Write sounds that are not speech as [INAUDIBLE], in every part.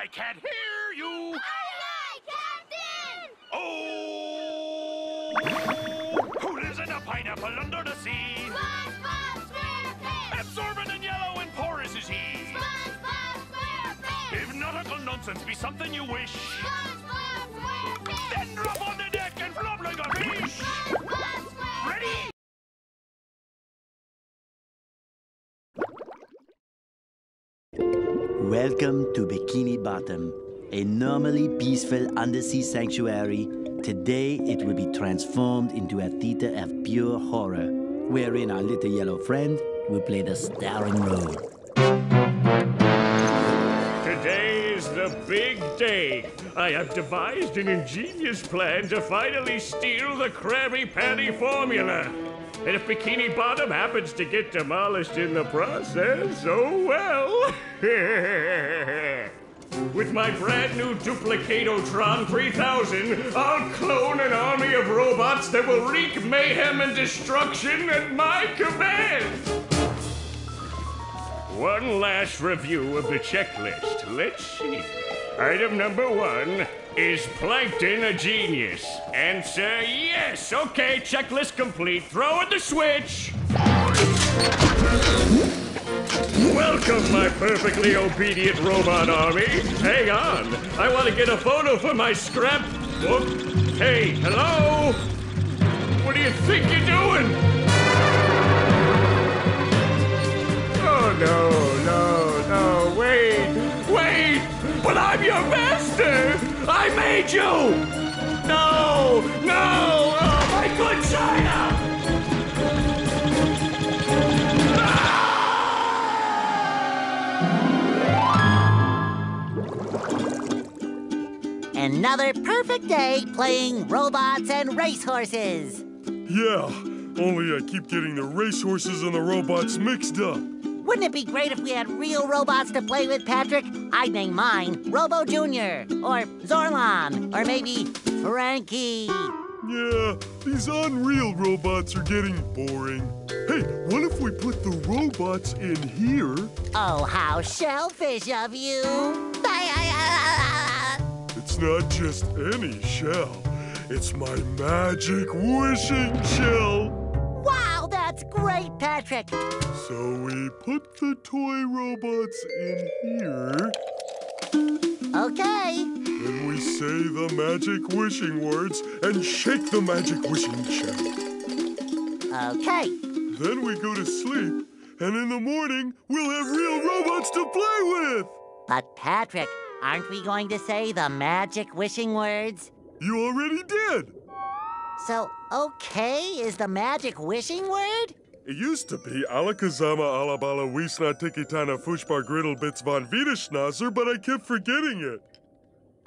I can't hear you. Aye, Captain! Oh! Who lives in a pineapple under the sea? SpongeBob SquarePants! Absorbent and yellow and porous is he. SpongeBob SquarePants! If nautical nonsense be something you wish, SpongeBob SquarePants! then drop on the Welcome to Bikini Bottom, a normally peaceful undersea sanctuary. Today it will be transformed into a theater of pure horror, wherein our little yellow friend will play the starring role. Today is the big day. I have devised an ingenious plan to finally steal the Krabby Patty formula. And if Bikini Bottom happens to get demolished in the process, oh well. [LAUGHS] With my brand new Duplicatotron 3000, I'll clone an army of robots that will wreak mayhem and destruction at my command. One last review of the checklist. Let's see. Item number one is Plankton a genius? Answer yes. Okay, checklist complete. Throw in the switch. Welcome, my perfectly obedient robot army. Hang on. I want to get a photo for my scrapbook. Hey, hello? What do you think you're doing? I made you! No, no! Oh, my good China! Another perfect day playing robots and racehorses. Yeah, only I keep getting the racehorses and the robots mixed up. Wouldn't it be great if we had real robots to play with, Patrick? I'd name mine Robo Jr. or Zorlon or maybe Frankie. Yeah, these unreal robots are getting boring. Hey, what if we put the robots in here? Oh, how shellfish of you! [LAUGHS] It's not just any shell, it's my magic wishing shell. Great, Patrick! So we put the toy robots in here, Okay. then we say the magic wishing words and shake the magic wishing shell. Okay. Then we go to sleep, and in the morning, we'll have real robots to play with. But, Patrick, aren't we going to say the magic wishing words? You already did. So, okay is the magic wishing word? It used to be Alakazama Alabala Wiesna Tikitana Fushbar Griddle Bits von Wiederschnauzer, but I kept forgetting it.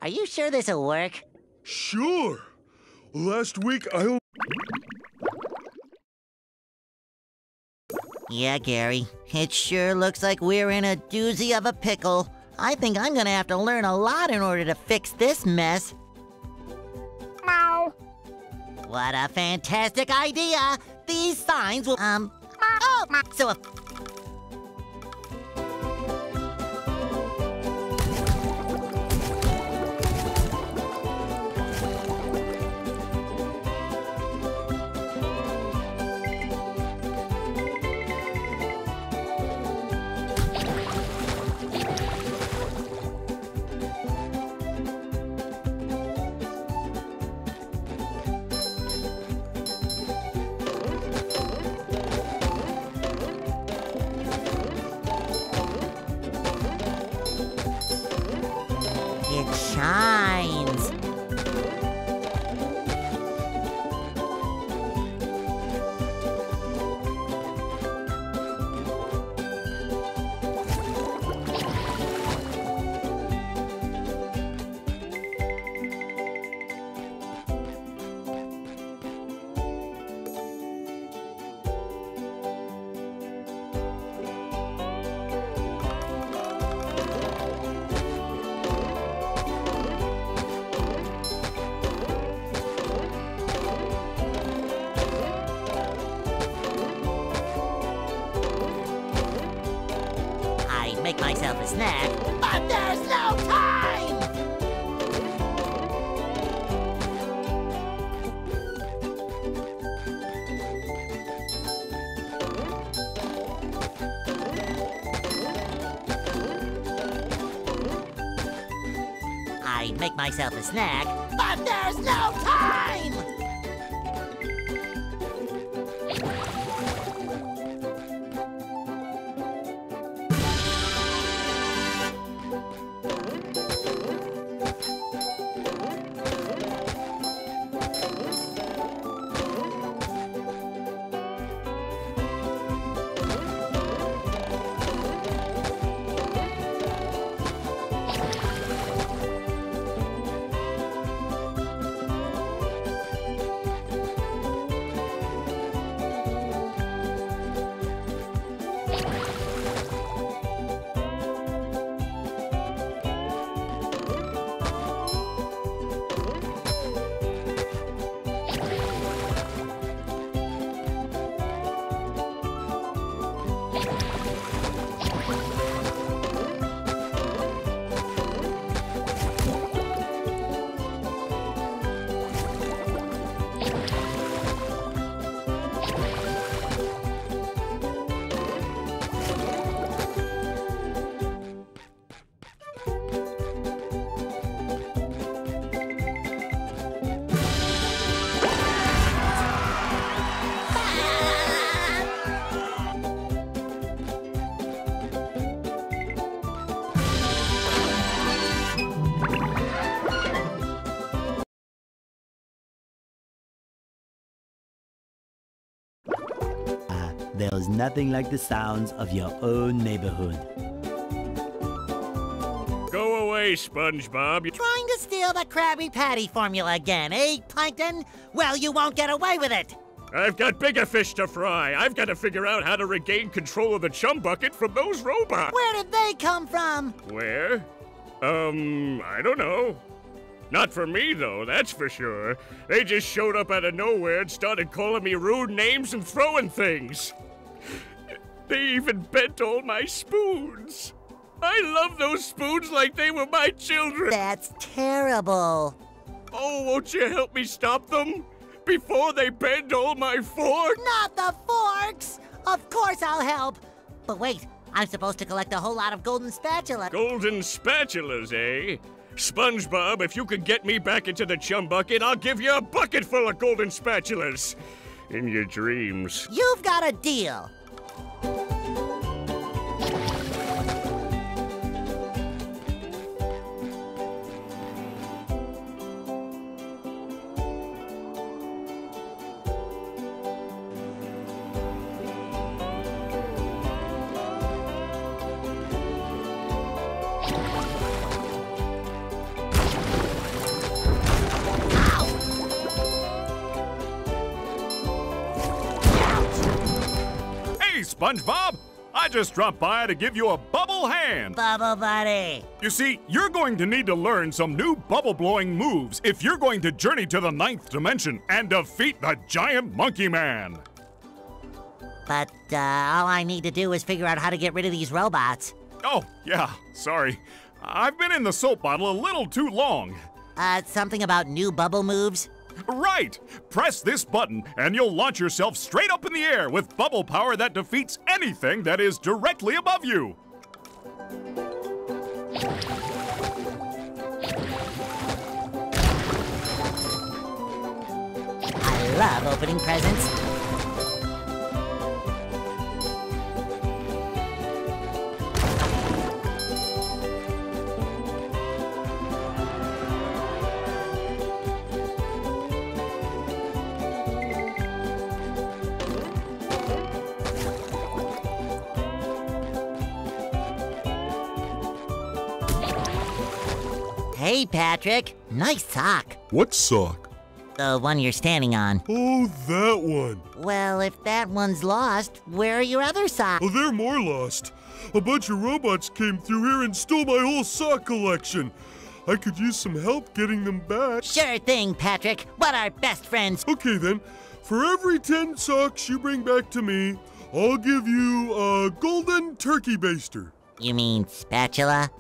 Are you sure this'll work? Sure. Last week I. Yeah, Gary. It sure looks like we're in a doozy of a pickle. I think I'm gonna have to learn a lot in order to fix this mess. What a fantastic idea! These signs will, um, oh, so if it shines. make myself a snack. But there's no time! I make myself a snack. But there's no time! There's nothing like the sounds of your own neighborhood. Go away, SpongeBob. You're Trying to steal the Krabby Patty formula again, eh, Plankton? Well, you won't get away with it! I've got bigger fish to fry. I've got to figure out how to regain control of the chum bucket from those robots. Where did they come from? Where? Um, I don't know. Not for me, though, that's for sure. They just showed up out of nowhere and started calling me rude names and throwing things. They even bent all my spoons. I love those spoons like they were my children. That's terrible. Oh, won't you help me stop them? Before they bend all my forks? Not the forks! Of course I'll help! But wait, I'm supposed to collect a whole lot of golden spatula. Golden spatulas, eh? SpongeBob, if you can get me back into the chum bucket, I'll give you a bucket full of golden spatulas. In your dreams. You've got a deal. SpongeBob! I just dropped by to give you a bubble hand. Bubble Buddy. You see, you're going to need to learn some new bubble blowing moves if you're going to journey to the ninth dimension and defeat the giant monkey man. But uh, all I need to do is figure out how to get rid of these robots. Oh, yeah, sorry. I've been in the soap bottle a little too long. Uh, something about new bubble moves? Right! Press this button and you'll launch yourself straight up in the air with bubble power that defeats anything that is directly above you. I love opening presents. Hey, Patrick. Nice sock. What sock? The one you're standing on. Oh, that one. Well, if that one's lost, where are your other socks? Oh, they're more lost. A bunch of robots came through here and stole my whole sock collection. I could use some help getting them back. Sure thing, Patrick. What are best friends? Okay, then. For every 10 socks you bring back to me, I'll give you a golden turkey baster. You mean spatula?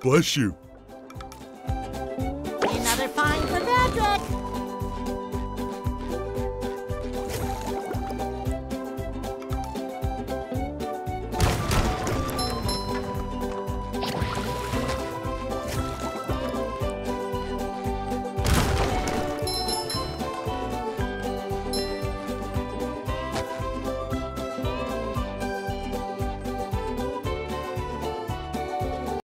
Bless you. Patrick!